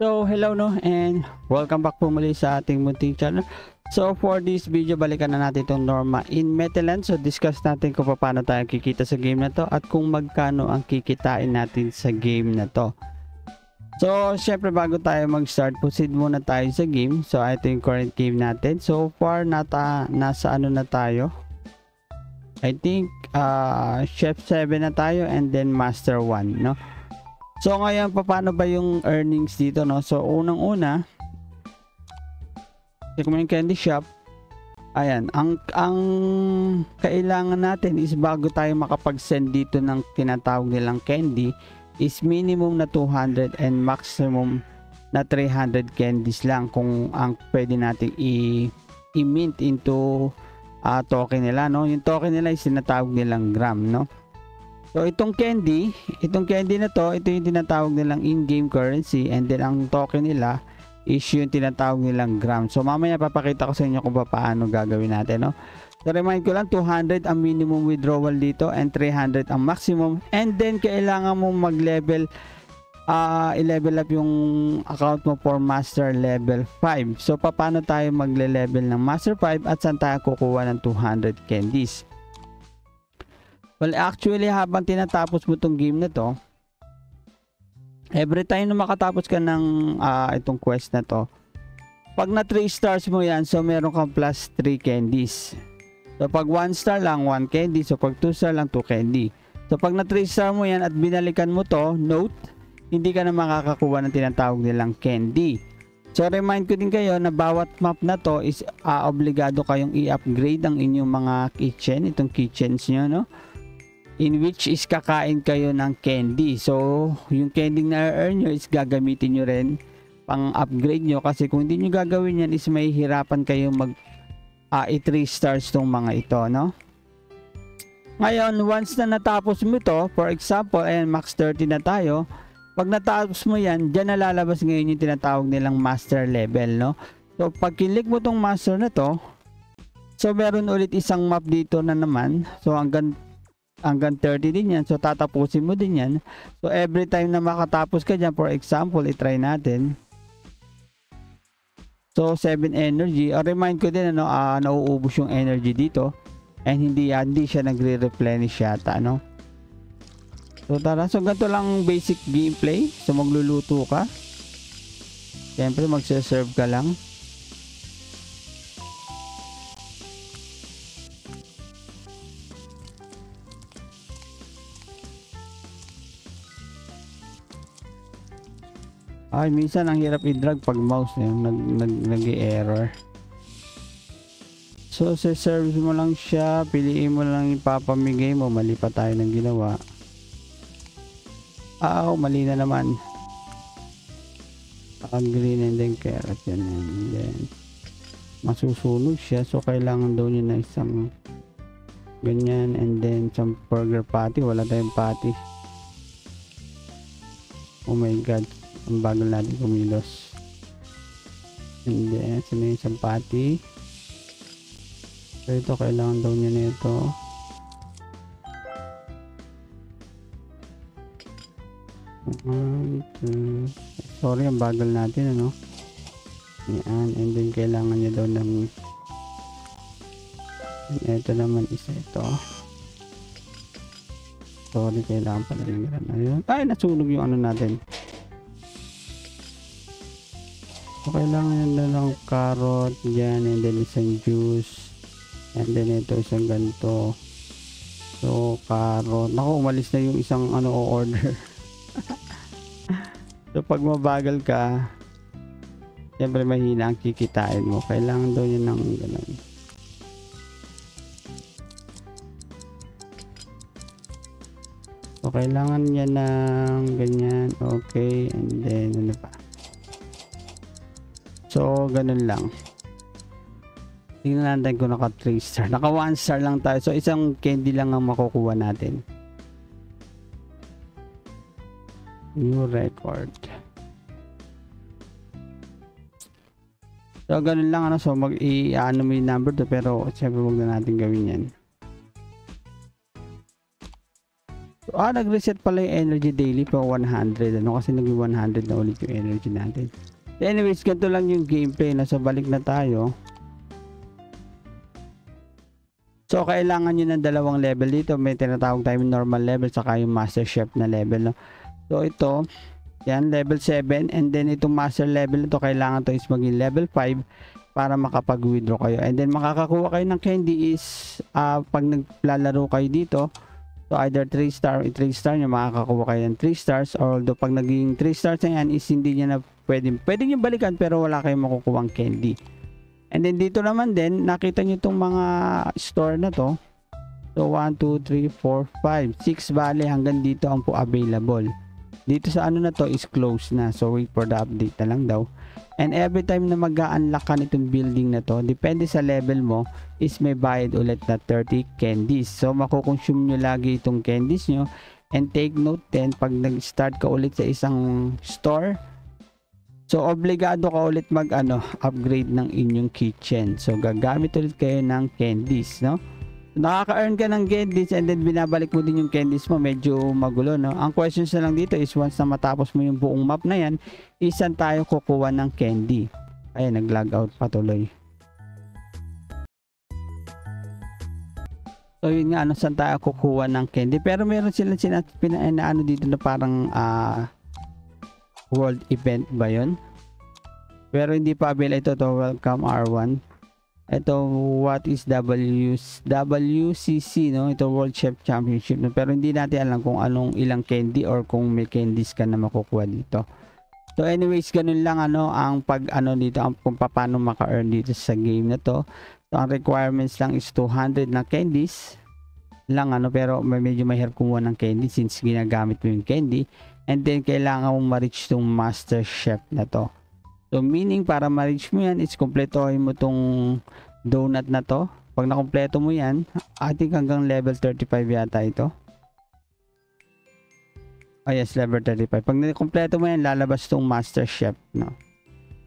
So, hello no and welcome back po muli sa ating munting channel. So, for this video, balikan na natin itong Norma in Meteland. So, discuss natin kung paano tayo kikita sa game na to at kung magkano ang kikitain natin sa game na to. So, syempre bago tayo mag-start, proceed muna tayo sa game. So, ito yung current game natin. So far, nata, nasa ano na tayo? I think, uh, Chef 7 na tayo and then Master 1, no? So, ngayon, paano ba yung earnings dito, no? So, unang-una, check mo yung candy shop. Ayan, ang, ang kailangan natin is bago tayo makapag-send dito ng tinatawag nilang candy, is minimum na 200 and maximum na 300 candies lang kung ang pwede nating i-mint into uh, token nila no yung token nila is tinatawag nilang gram no so itong candy itong candy na to ito yung tinatawag nilang in-game currency and then ang token nila is yung tinatawag nilang gram so mamaya papakita ko sa inyo kung paano gagawin natin no So remind ko lang 200 ang minimum withdrawal dito and 300 ang maximum and then kailangan mo mag-level uh, i-level up yung account mo for master level 5. So paano tayo magle-level ng master 5 at saan tayo kukuha ng 200 candies? Well actually habang tinatapos mo tong game na to every time na makatapos ka ng uh, itong quest na to pag na 3 stars mo yan so meron kang plus 3 candies So pag 1 star lang, 1 candy. So pag 2 star lang, 2 candy. So pag na 3 star mo yan at binalikan mo to, note, hindi ka na makakakuha ng tinatawag nilang candy. So remind ko din kayo na bawat map na to is uh, obligado kayong i-upgrade ang inyong mga kitchen, itong kitchens nyo, no? In which is kakain kayo ng candy. So yung candy na earn nyo is gagamitin nyo rin pang upgrade nyo kasi kung hindi nyo gagawin yan is may hirapan kayong mag uh, i-3 stars tong mga ito, no? Ngayon, once na natapos mo ito, for example, ayan, max 30 na tayo, pag natapos mo yan, dyan nalalabas ngayon yung tinatawag nilang master level, no? So, pag kinlik mo tong master na to, so meron ulit isang map dito na naman. So, hanggang hanggang 30 din yan. So, tatapusin mo din yan. So, every time na makatapos ka dyan, for example, itry natin. So 7 energy. Uh, remind ko din ano, uh, nauubos yung energy dito. And hindi, uh, hindi siya nagre-replenish yata, no? So tara, so ganito lang basic gameplay. So magluluto ka. Siyempre magse-serve ka lang. Ay, minsan ang hirap i-drag pag mouse yung nag, nag, nag-error. So, sa service mo lang siya, piliin mo lang ipapamigay mo, mali pa tayo ng ginawa. Ah, oh, mali na naman. Ah, green and then carrot yan and then masusunog siya so kailangan daw niya na isang ganyan and then some burger patty wala tayong patty oh my god ang bagal natin kumilos. And then sino yung sampati? So ito kailangan daw niya na ito. One, two, sorry ang bagal natin ano? Yan and then kailangan niya daw ng ito naman isa ito. Sorry kailangan pala ng ayun. Ay nasunog yung ano natin kailangan na lang carrot dyan and then isang juice and then ito isang ganito. So carrot. Naku umalis na yung isang ano order so pag mabagal ka siyempre mahina ang kikitain mo. Kailangan daw yun ng ganun. So kailangan niya ng ganyan. Okay and then ano pa So, ganun lang. Tingnan natin kung naka 3 star. Naka 1 star lang tayo. So, isang candy lang ang makukuha natin. New record. So, ganun lang. Ano, so, mag-i-ano mo yung number to. Pero, syempre, wag na natin gawin yan. So, ah, nag-reset pala yung energy daily pa 100. Ano kasi naging 100 na ulit yung energy natin. Anyways, ganito lang yung gameplay. Nasa balik na tayo. So, kailangan nyo ng dalawang level dito. May tinatawag tayong normal level saka yung master chef na level. No? So, ito, yan, level 7. And then, itong master level ito, kailangan to is maging level 5 para makapag-withdraw kayo. And then, makakakuha kayo ng candy is uh, pag naglalaro kayo dito, So either 3 star, 3 star nyo makakakuha kayo ng 3 stars although pag naging 3 stars na yan is hindi nyo na pwede, pwede nyo balikan pero wala kayong makukuha candy. And then dito naman din, nakita nyo itong mga store na to. So 1, 2, 3, 4, 5, 6 bale hanggang dito ang po available. Dito sa ano na to is closed na. So wait for the update na lang daw. And every time na mag-unlock ka nitong building na to, depende sa level mo, is may bayad ulit na 30 candies. So, makukonsume nyo lagi itong candies nyo. And take note din, pag nag-start ka ulit sa isang store, so obligado ka ulit mag ano, upgrade ng inyong kitchen. So, gagamit ulit kayo ng candies, no? nakaka-earn ka ng candies and then binabalik mo din yung candies mo. Medyo magulo no? Ang questions na lang dito is once na matapos mo yung buong map na yan isan tayo kukuha ng candy? Ay nag-log out patuloy. So yun nga ano saan tayo kukuha ng candy? Pero meron sila sila ano dito na parang uh, world event ba yun? Pero hindi pa available ito to welcome R1 ito what is W WCC no? Ito World Chef Championship no? pero hindi natin alam kung anong ilang candy or kung may candies ka na makukuha dito. So anyways ganun lang ano ang pag ano dito ang kung paano maka-earn dito sa game na to. So ang requirements lang is 200 na candies lang ano pero medyo mahirap kumuha ng candy since ginagamit mo yung candy and then kailangan mong ma-reach tong master chef na to So meaning para ma-reach mo yan is kompletohin mo tong donut na to. Pag nakompleto mo yan, I think hanggang level 35 yata ito. Oh yes, level 35. Pag nakompleto mo yan, lalabas tong master chef. No?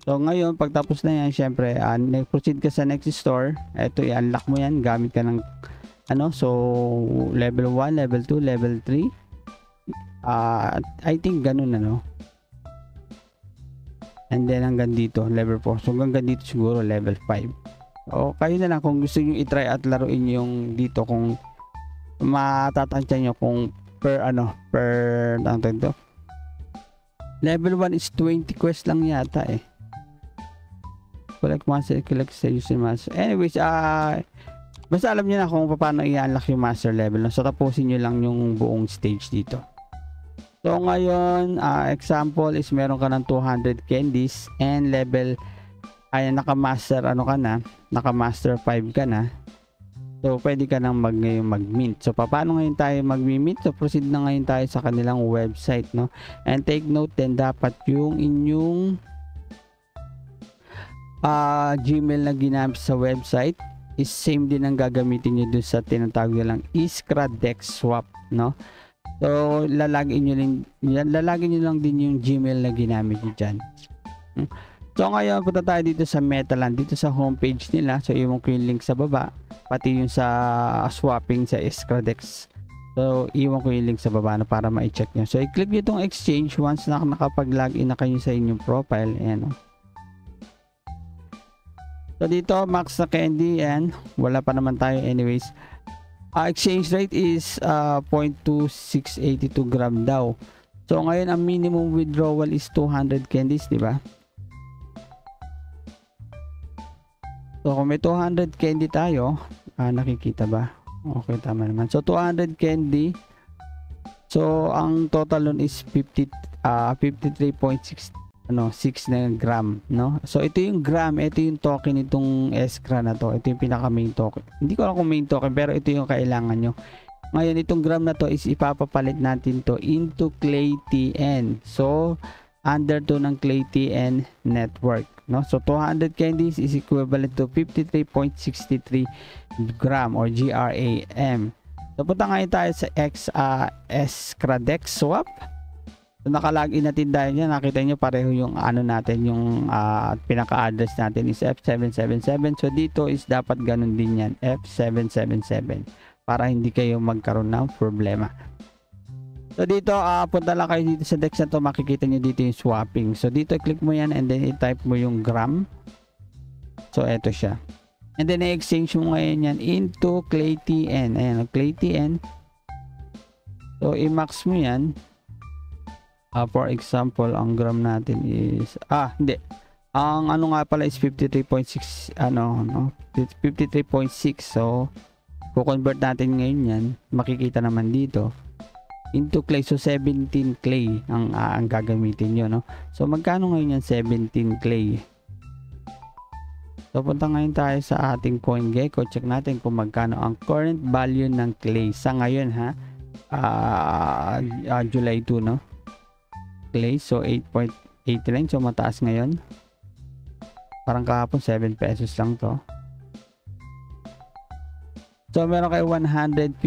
So ngayon, pag tapos na yan, syempre, uh, proceed ka sa next store. Ito, i-unlock mo yan. Gamit ka ng ano, so level 1, level 2, level 3. Uh, I think ganun ano. And then hanggang dito, level 4. So hanggang dito siguro level 5. O kayo na lang kung gusto niyo i-try at laruin yung dito kung matatansya niyo kung per ano, per ano to. Level 1 is 20 quest lang yata eh. Collect master, collect sa user master. Anyways, ah uh, basta alam niyo na kung paano i-unlock yung master level. No? So tapusin niyo lang yung buong stage dito. So ngayon, uh, example is meron ka ng 200 candies and level ay naka-master ano ka na, naka-master 5 ka na. So pwede ka nang mag ngayon mag-mint. So paano ngayon tayo mag-mint? So proceed na ngayon tayo sa kanilang website, no? And take note din dapat yung inyong uh, Gmail na ginamit sa website is same din ang gagamitin niyo dun sa tinatawag nilang Iskra Dex Swap, no? So, lalagin nyo, din, lalagin nyo lang din yung Gmail na ginamit nyo dyan. Hmm. So, ngayon, punta tayo dito sa Metaland. Dito sa homepage nila. So, iwan ko yung link sa baba. Pati yung sa swapping sa Escradex. So, iwan ko yung link sa baba na para ma-check nyo. So, i-click nyo itong exchange once na nakapag-login na kayo sa inyong profile. Ayan, oh. So, dito, max na candy. Ayan. Wala pa naman tayo anyways uh, exchange rate is uh, ah, 0.2682 gram daw. So ngayon ang minimum withdrawal is 200 candies, di ba? So kung may 200 candy tayo, ah, nakikita ba? Okay, tama naman. So 200 candy. So ang total nun is 50 uh, 53.6 ano 6 na gram no? So ito yung gram ito yung token nitong escra na to. Ito yung pinaka main token. Hindi ko alam kung main token pero ito yung kailangan nyo. Ngayon itong gram na to is ipapapalit natin to into clay tn so under to ng clay tn network no? So 200 candies is equivalent to 53.63 gram or gram so punta ngayon tayo sa x uh, escradex swap. So nakalagin natin dahil niya, nakita niyo pareho yung ano natin, yung uh, pinaka-address natin is F777. So dito is dapat ganun din yan, F777 para hindi kayo magkaroon ng problema. So dito, uh, punta lang kayo dito sa Dex na to, makikita nyo dito yung swapping. So dito, click mo yan and then i-type mo yung gram. So eto siya. And then i-exchange mo ngayon yan into Clay TN. Ayan, Clay TN. So i-max mo yan. Uh, for example, ang gram natin is, ah, hindi. Ang ano nga pala is 53.6, ano, no? 53.6. So, ko-convert natin ngayon yan. Makikita naman dito into clay. So 17 clay ang, uh, ang gagamitin nyo. No? So magkano ngayon yan 17 clay? So punta ngayon tayo sa ating CoinGecko. Check natin kung magkano ang current value ng clay sa ngayon ha. Uh, uh, July 2 no. Clay so 8.89 so mataas ngayon. Parang kahapon 7 pesos lang to. So meron kayo 150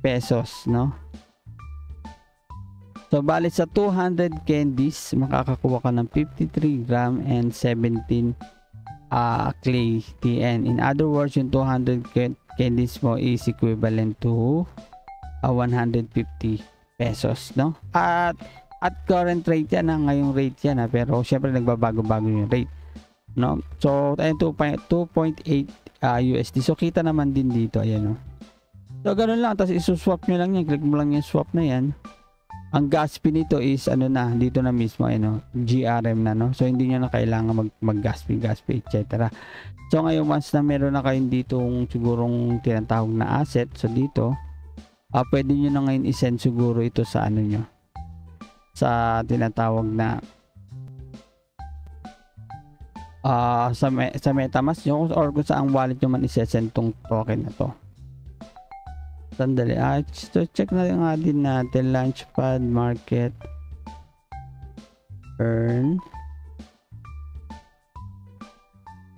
pesos no. So, bali sa 200 candies, makakakuha ka ng 53 gram and 17 uh, clay TN. In other words, yung 200 candies mo is equivalent to uh, 150 pesos, no? At at current rate yan, ha? ngayong rate yan, ha? pero syempre nagbabago-bago yung rate, no? So, ayun 2.8 uh, USD. So, kita naman din dito, ayan, no? So, ganun lang. Tapos, isuswap nyo lang yan. Click mo lang yung swap na yan ang gas fee nito is ano na dito na mismo ano GRM na no so hindi niyo na kailangan mag, mag gas fee gas fee etc so ngayon once na meron na kayong ditong sigurong tinatawag na asset so dito uh, pwede niyo na ngayon i-send siguro ito sa ano niyo sa tinatawag na uh, sa, me, sa MetaMask nyo or kung saan wallet nyo man i-send tong token na to Sandali. Ah, so check na nga din natin. Launchpad, market, earn.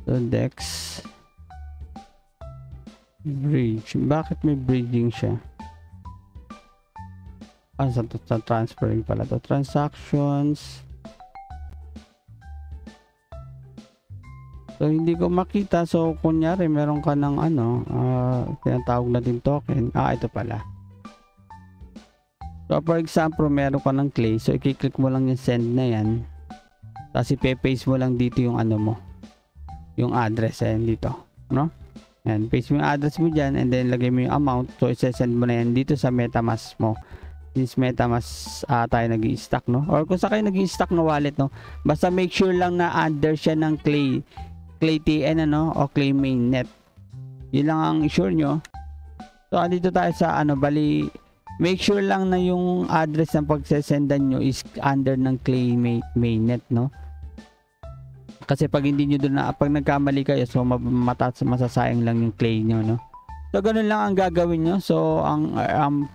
So, Dex. Bridge. Bakit may bridging siya? Ah, sa, sa transferring pala to. Transactions. So, hindi ko makita. So, kunyari, meron ka ng ano, uh, tinatawag natin token. Ah, ito pala. So, for example, meron ka ng clay. So, i-click mo lang yung send na yan. Tapos, ipe-paste mo lang dito yung ano mo. Yung address. Ayan, dito. No? Ayan, paste mo yung address mo dyan and then lagay mo yung amount. So, i-send mo na yan dito sa MetaMask mo since MetaMask uh, tayo nag stack no? Or kung sa kayo nag stack na wallet, no? Basta make sure lang na under siya ng clay clay TN ano? O clay mainnet yun lang ang sure nyo. So andito tayo sa ano bali make sure lang na yung address ng pagsesendan nyo is under ng clay main, mainnet no? Kasi pag hindi nyo doon na pag nagkamali kayo so matat masasayang lang yung clay nyo no? So ganun lang ang gagawin nyo. So ang um,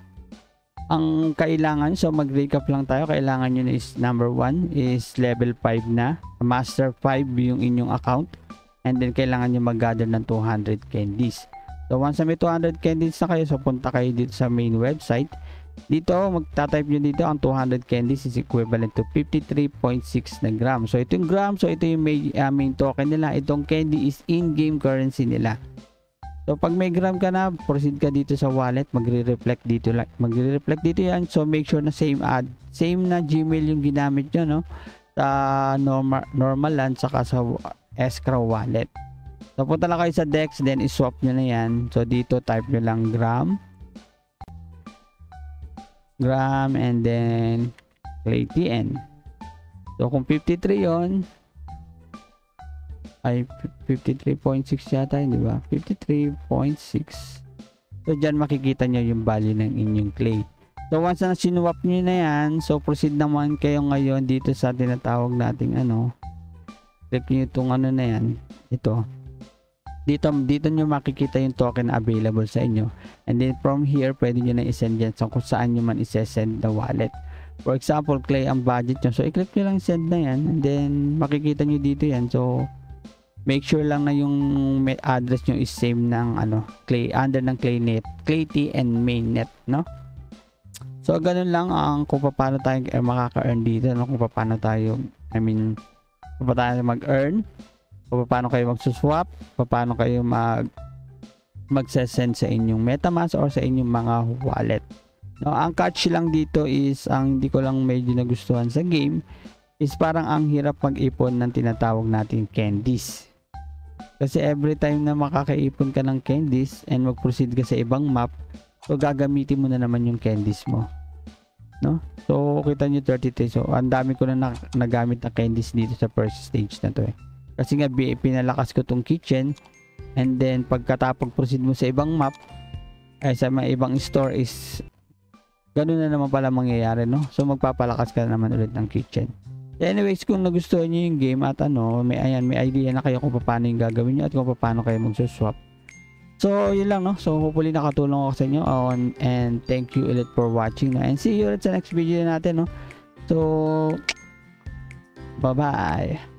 ang kailangan so mag-recap lang tayo. Kailangan nyo is number 1 is level 5 na. Master 5 yung inyong account. And then kailangan nyo mag-gather ng 200 candies. So once may 200 candies na kayo so punta kayo dito sa main website. Dito magta-type nyo dito ang 200 candies is equivalent to 53.6 na gram. So ito yung gram so ito yung main, uh, main token nila. Itong candy is in-game currency nila So pag may gram ka na, proceed ka dito sa wallet, magre-reflect dito lang. Magre-reflect dito 'yan. So make sure na same ad, same na Gmail yung ginamit niyo, no? Sa normal normal lang saka sa escrow wallet. So, punta lang kayo sa DEX, then iswap nyo na yan. So, dito type nyo lang gram. Gram and then clay TN. So, kung 53 yon ay 53.6 yata yun, di ba? 53.6. So, dyan makikita nyo yung value ng inyong clay. So, once na sinuwap nyo na yan, so proceed naman kayo ngayon dito sa tinatawag nating ano, click nyo itong ano na yan ito dito dito nyo makikita yung token available sa inyo and then from here pwede nyo na isend yan so kung saan nyo man isesend the wallet for example clay ang budget nyo so i-click nyo lang send na yan and then makikita nyo dito yan so make sure lang na yung address nyo is same ng ano clay under ng clay net clay t and mainnet no so ganun lang ang kung paano tayo eh, makaka-earn dito no? kung paano tayo I mean kung paano mag-earn, kung paano kayo magsuswap, paano kayo mag magsesend sa inyong MetaMask or sa inyong mga wallet. No, ang catch lang dito is ang hindi ko lang medyo nagustuhan sa game is parang ang hirap mag-ipon ng tinatawag natin candies. Kasi every time na makakaipon ka ng candies and mag-proceed ka sa ibang map, so gagamitin mo na naman yung candies mo. No? So, kita nyo 33. So, ang dami ko na, na nagamit na candies dito sa first stage na to eh. Kasi nga, pinalakas ko tong kitchen and then pagkatapag proceed mo sa ibang map, ay sa mga ibang store is ganun na naman pala mangyayari, no? So, magpapalakas ka na naman ulit ng kitchen. Anyways, kung nagustuhan nyo yung game at ano, may ayan, may idea na kayo kung paano yung gagawin nyo at kung paano kayo magsuswap. So, yun lang, no? So, hopefully nakatulong ako sa inyo on, and thank you ulit for watching, no? And see you ulit sa next video natin, no? So, bye-bye!